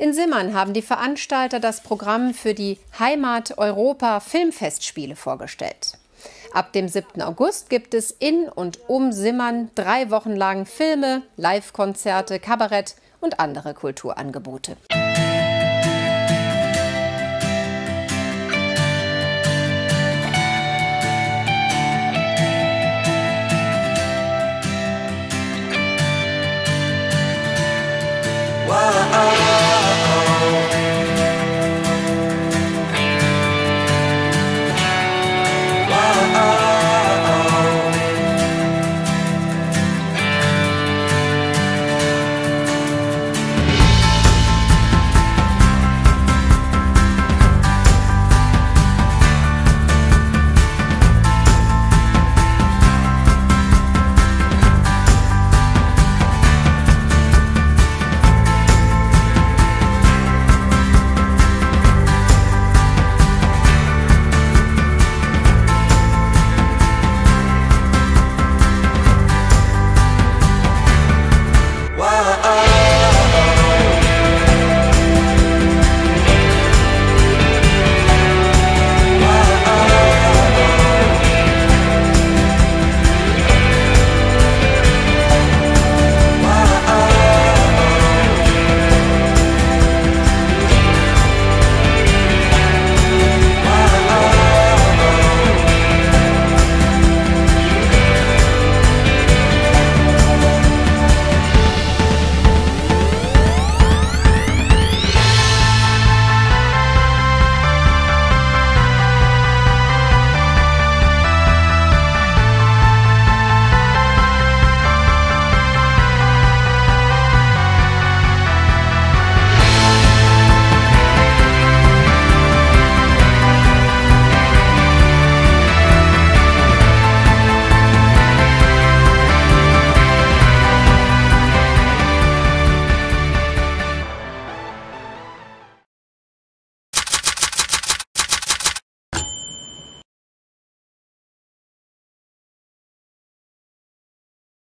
In Simmern haben die Veranstalter das Programm für die Heimat Europa Filmfestspiele vorgestellt. Ab dem 7. August gibt es in und um Simmern drei Wochen lang Filme, Live-Konzerte, Kabarett und andere Kulturangebote.